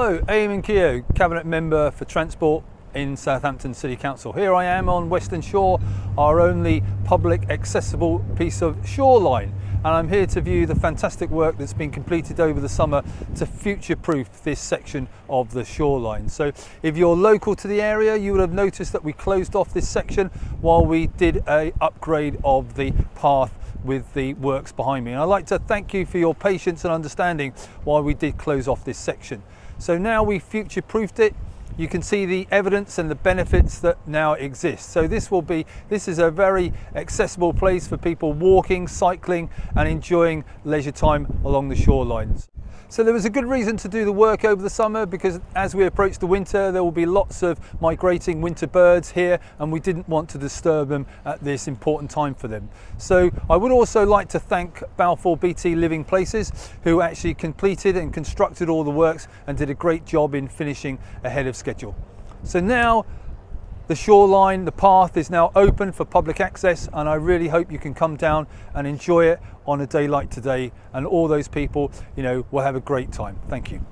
Hello, Eamonn Keogh, Cabinet Member for Transport in Southampton City Council. Here I am on Weston Shore, our only public accessible piece of shoreline. And I'm here to view the fantastic work that's been completed over the summer to future-proof this section of the shoreline. So if you're local to the area, you would have noticed that we closed off this section while we did a upgrade of the path with the works behind me. And I'd like to thank you for your patience and understanding while we did close off this section. So now we future proofed it you can see the evidence and the benefits that now exist. So this will be, this is a very accessible place for people walking, cycling and enjoying leisure time along the shorelines. So there was a good reason to do the work over the summer because as we approach the winter there will be lots of migrating winter birds here and we didn't want to disturb them at this important time for them. So I would also like to thank Balfour Beatty Living Places who actually completed and constructed all the works and did a great job in finishing ahead of schedule. So now the shoreline, the path is now open for public access and I really hope you can come down and enjoy it on a day like today and all those people, you know, will have a great time. Thank you.